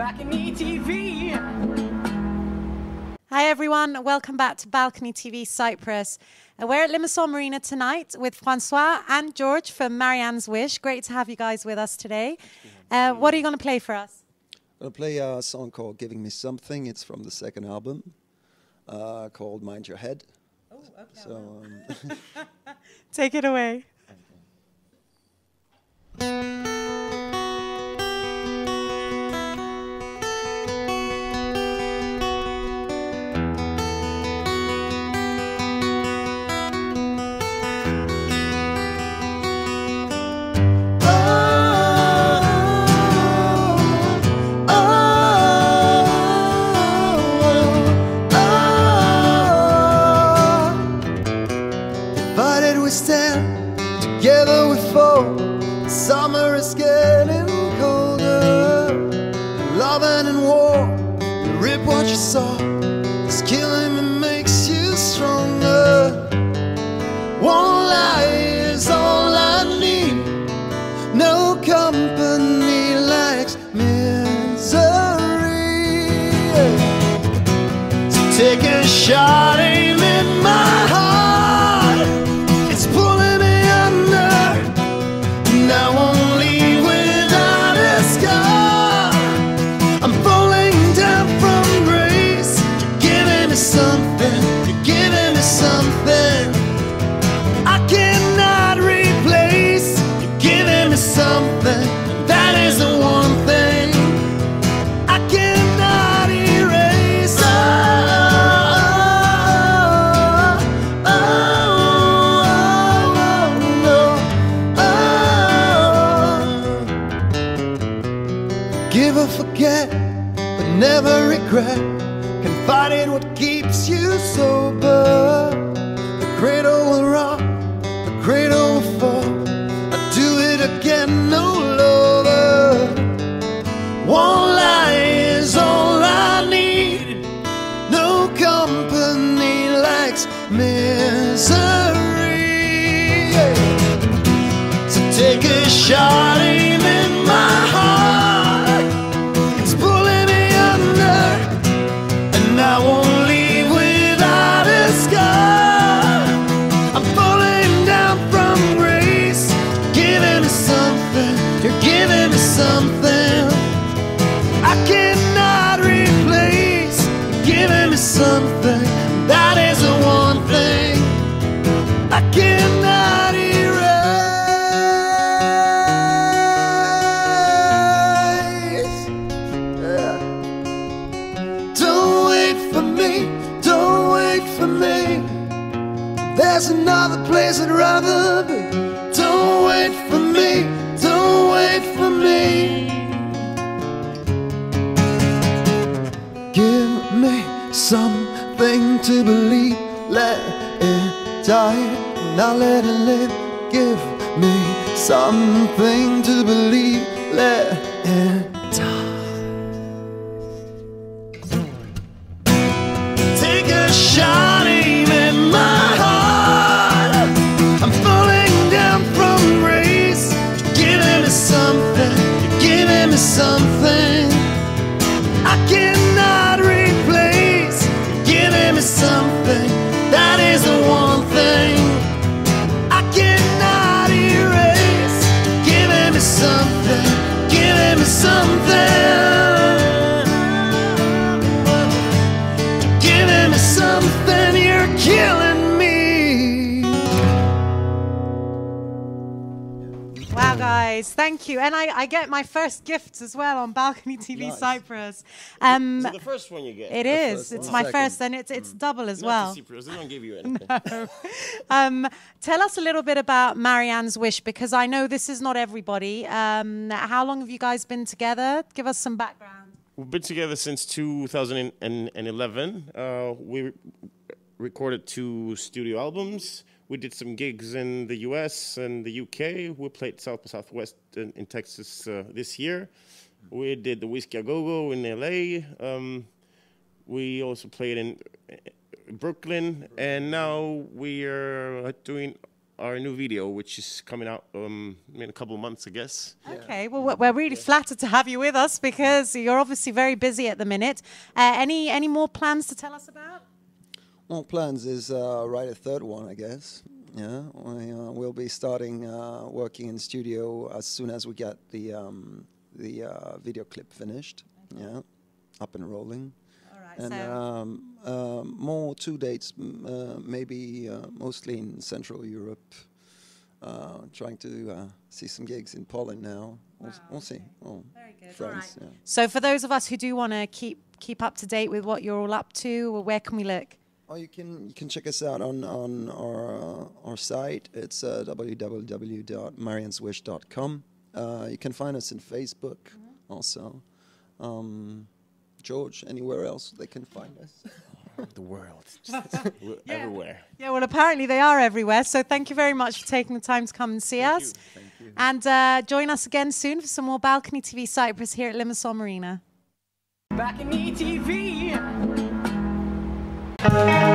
Balcony TV. Hi everyone, welcome back to Balcony TV Cyprus. Uh, we're at Limassol Marina tonight with Francois and George from Marianne's Wish. Great to have you guys with us today. Uh, what are you going to play for us? I'm going to play a song called Giving Me Something. It's from the second album uh, called Mind Your Head. Oh, okay. So, um, Take it away. Together we fall. Summer is getting colder. Loving and war, you rip what you saw. This killing me makes you stronger. One lie is all I need. No company likes misery. So take a shot, never regret. Confide in what keeps you sober. The cradle will rock, the cradle will fall. I do it again, no lover. One lie is all I need. No company likes misery. So take a shot, There's another place I'd rather be. Don't wait for me, don't wait for me. Give me something to believe. Let it die, now let it live. Give me something to believe. Let it guys, thank you. And I, I get my first gifts as well on Balcony TV Nice. Cyprus. Um, So the first one you get. it is. first It's one. my Second. first, and it's it's double as Not well. Cyprus, they don't give you anything. Um, tell us a little bit about Marianne's Wish because I know this is not everybody. Um, how long have you guys been together? Give us some background. We've been together since 2011. Uh, we re- recorded two studio albums. We did some gigs in the US and the UK. We played South by Southwest in, in Texas uh, this year. We did the Whiskey A Go Go in LA. Um, we also played in uh, Brooklyn, and now we are doing our new video, which is coming out um, in a couple of months, I guess. Okay, well, we're- we're really flattered to have you with us because you're obviously very busy at the minute. Uh, any any more plans to tell us about? Well, plans is uh, write a third one, I guess. Yeah, we, uh, we'll be starting uh, working in studio as soon as we get the um, the uh, video clip finished. Yeah, up and rolling. All right, And so um, uh, more two dates, m- uh, maybe uh, mostly in Central Europe. Uh, trying to uh, see some gigs in Poland now. We'll, s- we'll see. Well, Very good, all Friends, right. yeah. so for those of us who do want to keep keep up to date with what you're all up to, well, where can we look? Oh, you can you can check us out on on our uh, our site. It's uh, www.marianneswish.com. Uh, you can find us in Facebook also. Um, George, anywhere else they can find us. The world, Just- we're everywhere. Yeah, well, apparently they are everywhere. So thank you very much for taking the time to come and see us. Thank you. And uh, join us again soon for some more Balcony TV Cyprus here at Limassol Marina. Back in ETV.